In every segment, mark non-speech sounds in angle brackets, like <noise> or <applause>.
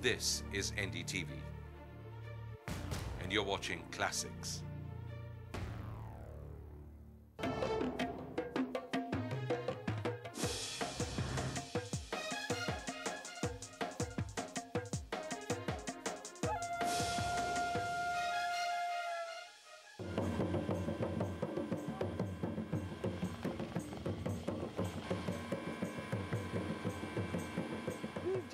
This is NDTV. And you're watching Classics.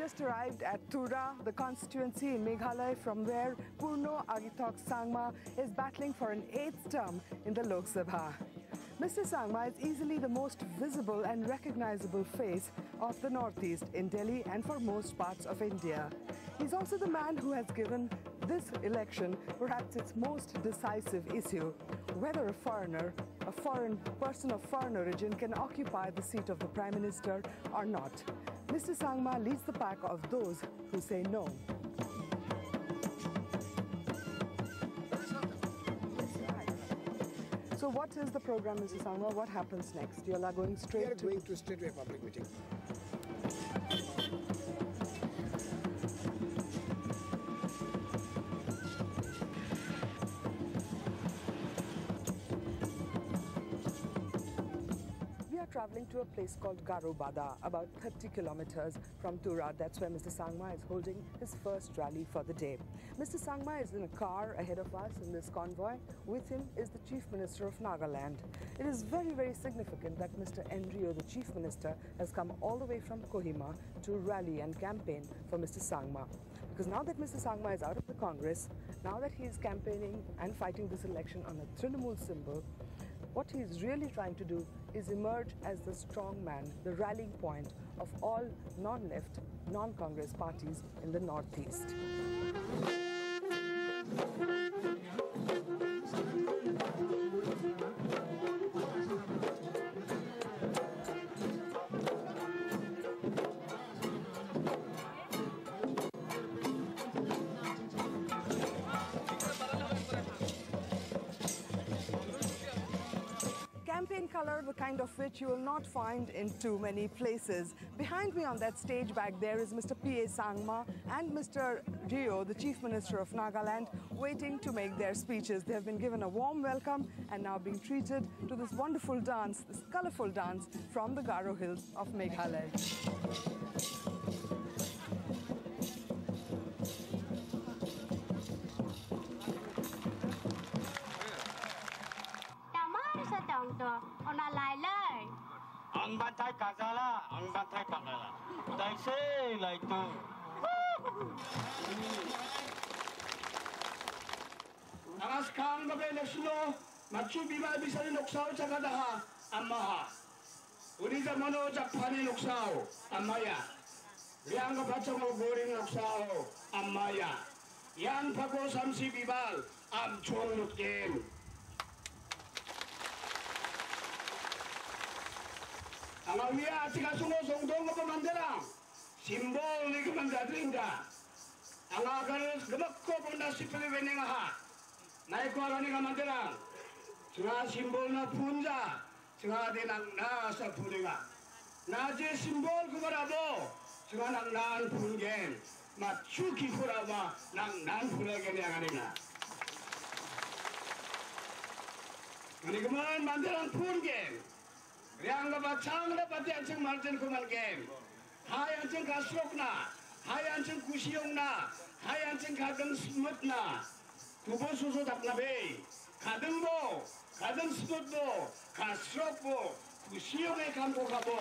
Just arrived at Tura, the constituency in Meghalaya, from where Purno Agitok Sangma is battling for an eighth term in the Lok Sabha. Mr. Sangma is easily the most visible and recognizable face of the Northeast in Delhi and for most parts of India. He's also the man who has given this election perhaps its most decisive issue whether a foreigner, a foreign person of foreign origin, can occupy the seat of the Prime Minister or not. Mr. Sangma leads the pack of those who say no. So what is the program, Mr. Sangma? What happens next? You are going We straight are to... going to straightway public meeting. Traveling to a place called Garobadha, about 30 kilometers from Tura. That's where Mr. Sangma is holding his first rally for the day. Mr. Sangma is in a car ahead of us in this convoy. With him is the Chief Minister of Nagaland. It is very, very significant that Mr. Enrio, the Chief Minister, has come all the way from Kohima to rally and campaign for Mr. Sangma. Because now that Mr. Sangma is out of the Congress, now that he is campaigning and fighting this election on a Trinamool symbol, what he is really trying to do is emerge as the strong man, the rallying point of all non left, non Congress parties in the Northeast. Color, the kind of which you will not find in too many places. Behind me on that stage back there is Mr. P.A. Sangma and Mr. Rio, the Chief Minister of Nagaland, waiting to make their speeches. They have been given a warm welcome and now being treated to this wonderful dance, this colorful dance from the Garo Hills of Meghalaya. to ona lailai ang bantai kazala ang bantai pakala dai se lai tu Araskan bagai lesno machu bibai bisari loksao chakadaha amaha Uriza mano chakpani loksao amaya Liang kapacang goring loksao amaya Yan pako samsi bibal am chong lukin Amawiya tika sungo songdong ko mandela. Simbol ni kamanda dringa. Ang agar gebak ko punda sipili weneng ha. Naik ko arani kamandela. Singa simbol na punja. Singa de nang na sa puninga. Naje simbol ko barabo. Singa nang nan pungen. Matsuki kuraba nang nan pulagen yang anina. Ani kemudian mandiran pungen. Yang lebat chang lebat yang. Hai yang na, hai yang kusiung na, hai yang kadang smut na. Susu tak nabe. Kadang bo, kadang smut bo, bo, kusiung kabo.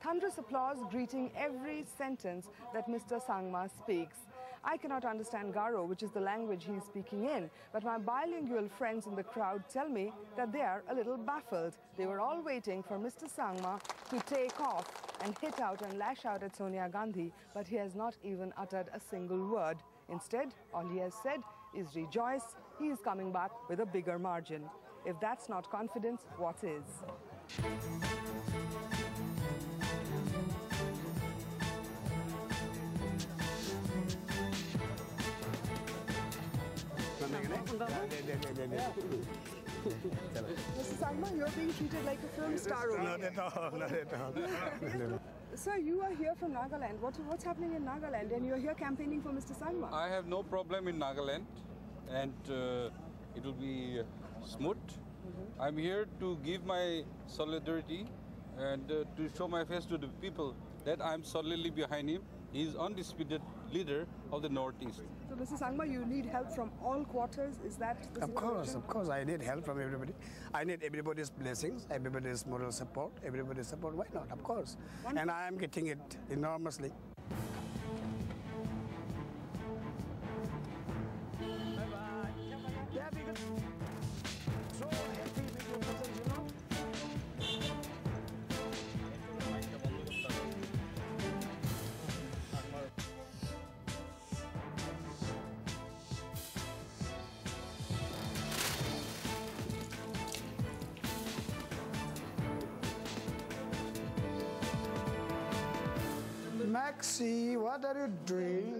Thunderous applause greeting every sentence that Mr. Sangma speaks. I cannot understand Garo, which is the language he is speaking in, but my bilingual friends in the crowd tell me that they are a little baffled. They were all waiting for Mr. Sangma to take off and hit out and lash out at Sonia Gandhi, but he has not even uttered a single word. Instead, all he has said is rejoice, he is coming back with a bigger margin. If that's not confidence, what is? Mr. Sangma, you're being treated like a film star over Not here. at all, not at all. Sir, you are here from Nagaland. What, what's happening in Nagaland? And you're here campaigning for Mr. Sangma. I have no problem in Nagaland, and uh, it will be uh, smooth. I'm here to give my solidarity and uh, to show my face to the people that I'm solidly behind him. He's undisputed leader of the Northeast. So, Mr. Sangma, you need help from all quarters. Is that the Of course, of course, I need help from everybody. I need everybody's blessings, everybody's moral support, everybody's support. Why not? Of course. And I am getting it enormously. Maxi, what are you doing?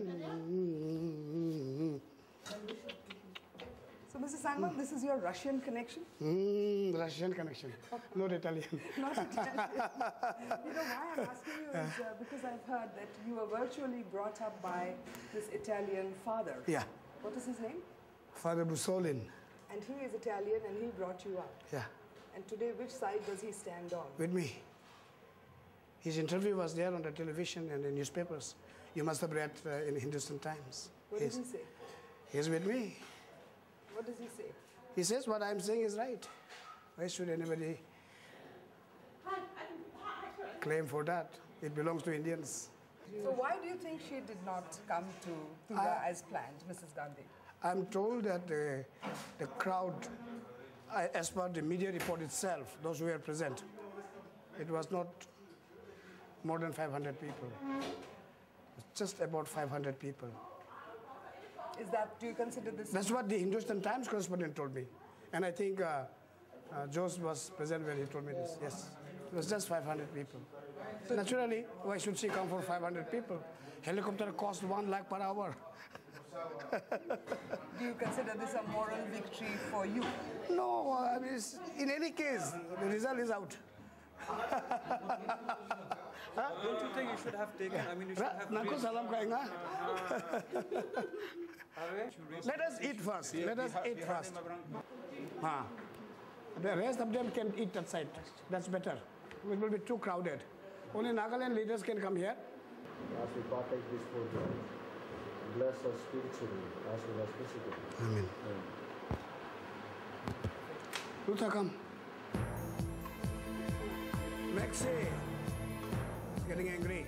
So, Mr. Sangma, this is your Russian connection? Mm, Russian connection, not Italian. <laughs> Not Italian. <laughs> you know why I'm asking you is uh, because I've heard that you were virtually brought up by this Italian father. Yeah, What is his name? Father Busolin. And he is Italian and he brought you up. Yeah, And today, which side does he stand on? with me. His interview was there on the television and the newspapers. You must have read uh, in Hindustan Times. What He's, does he say? he's with me. What does he say? He says what I'm saying is right. Why should anybody claim for that? It belongs to Indians. So why do you think she did not come to Tura as planned, Mrs. Gandhi? I'm told that the, the crowd, as per the media report itself, those who were present, it was not more than 500 people. Just about 500 people. Is that, do you consider this? That's what the Hindustan Times correspondent told me. And I think uh, uh, Jose was present when he told me this. Yes. It was just 500 people. Naturally, why should she come for 500 people? Helicopter cost one lakh per hour. <laughs> Do you consider this a moral victory for you? No, I mean, in any case, the result is out. Don't you think you should have taken? I mean, you should have. Naku raised- salam kahenga. <laughs> Let us eat first. Let us eat first. mein Huh. The rest of them can eat that side. That's better. It will be too crowded. Only Nagaland leaders can come here. as we partake this food, uh, bless us spiritually as well as physically. Amen. Ruta, come. Maxi. He's getting angry.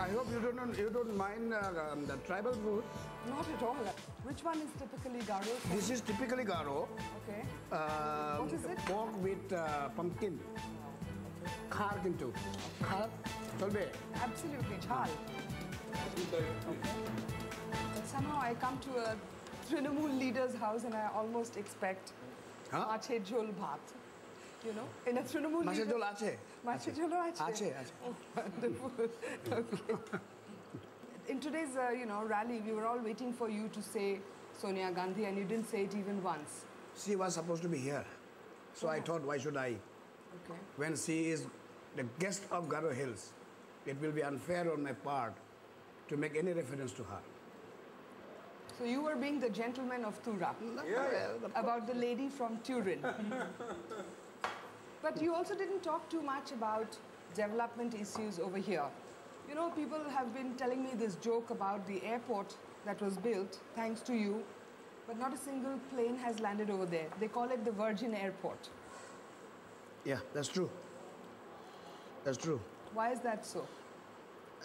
I hope you don't you don't mind uh, um, the tribal food. Not at all. Which one is typically Garo? This is typically Garo. Okay. Um, What is it? Pork with uh, pumpkin. Khar kintu. Khar. Cholbe. Absolutely, Jhal. But somehow I come to a Trinamool leader's house and I almost expect Huh? mache jhol bhat. You know, in a Trinamool Mashe leader- jol ache. Mache jhol ache. Ache, ache. Oh, wonderful. <laughs> okay. In today's, uh, you know, rally, we were all waiting for you to say Sonia Gandhi, and you didn't say it even once. She was supposed to be here. So I thought, why should I? Okay. When she is the guest of Garo Hills, it will be unfair on my part to make any reference to her. So you were being the gentleman of Tura. about the lady from Turin. but you also didn't talk too much about development issues over here. You know, people have been telling me this joke about the airport that was built thanks to you, but not a single plane has landed over there. They call it the Virgin Airport. Yeah, that's true. That's true. Why is that so?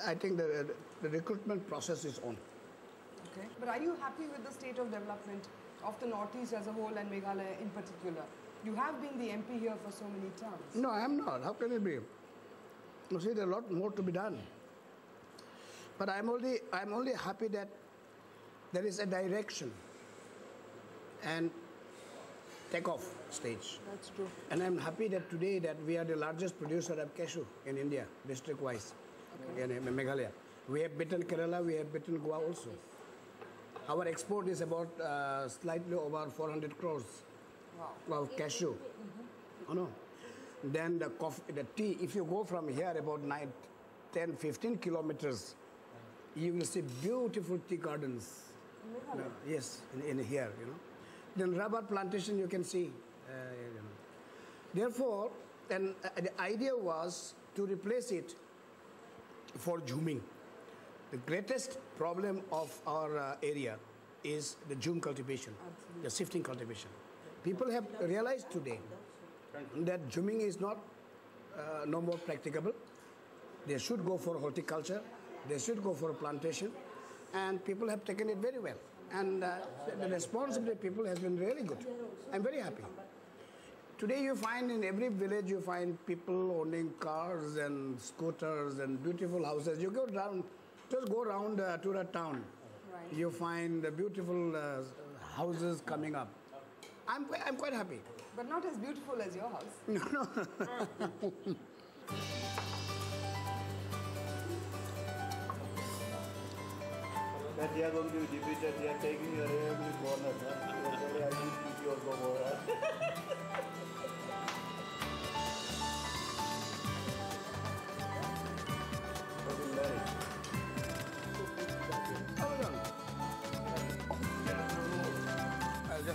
I think the, uh, the recruitment process is on. Okay. But are you happy with the state of development of the Northeast as a whole and Meghalaya in particular? You have been the MP here for so many terms. No, I am not. How can it be? You see, there's a lot more to be done. But I'm only, I'm only happy that there is a direction and takeoff stage. That's true. And I'm happy that today that we are the largest producer of cashew in India, district-wise, okay. in Meghalaya. We have beaten Kerala, we have beaten Goa also. Our export is about uh, slightly over 400 crores Wow. of cashew. you know. Then the coffee, the tea, if you go from here about 9, 10, 15 kilometers, you will see beautiful tea gardens. No, yes, in, in here, you know. Then rubber plantation you can see. Uh, you know. Therefore, and uh, the idea was to replace it for jhuming. The greatest problem of our uh, area is the jhum cultivation, the shifting cultivation. People have realized today that jhuming is not uh, no more practicable. They should go for horticulture, they should go for plantation, and people have taken it very well. And uh, the response of the people has been really good. I'm very happy. Today you find in every village you find people owning cars and scooters and beautiful houses. You go down, just go around uh, to the town. You find the beautiful uh, houses coming up. I'm, qui- I'm quite happy. But not as beautiful as your house. <laughs> No, no. That they are going to be defeated, they are taking your every corner. Huh? Yesterday I did pity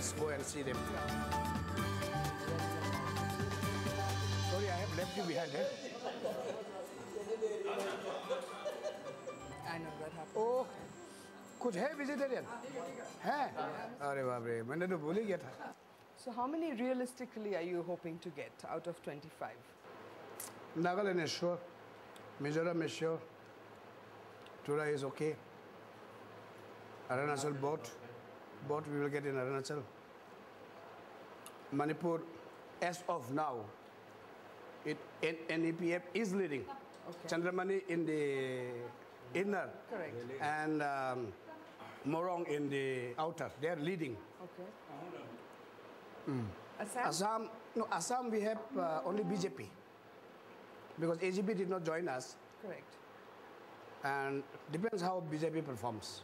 I'll just go and see them. Sorry, I have left you behind. Eh? I know that happened. ओ कुछ है vegetarian है अरे बाप रे मैंने तो भूल ही गया था So how many realistically are you hoping to get out of 25? Nagaland is sure Mizoram is sure Tura is okay. Arunachal boat, boat we will get in Arunachal. Manipur, as of now, it N- NEPF is leading. Okay. Chandramani in the inner. Correct. And um, Morong in the outer. They are leading. Okay. Assam? Assam, no, Assam we have uh, only BJP because AGP did not join us, Correct. and depends how BJP performs.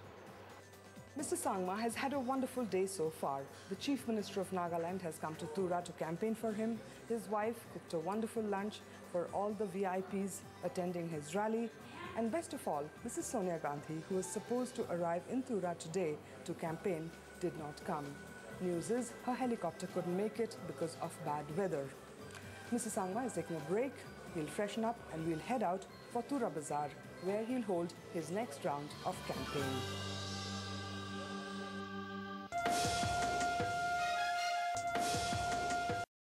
Mr. Sangma has had a wonderful day so far. The Chief Minister of Nagaland has come to Tura to campaign for him. His wife cooked a wonderful lunch for all the VIPs attending his rally. And best of all, Mrs. Sonia Gandhi, who was supposed to arrive in Tura today to campaign, did not come. News is her helicopter couldn't make it because of bad weather. Mr. Sangma is taking a break. He'll freshen up and we'll head out for Tura Bazaar, where he'll hold his next round of campaign.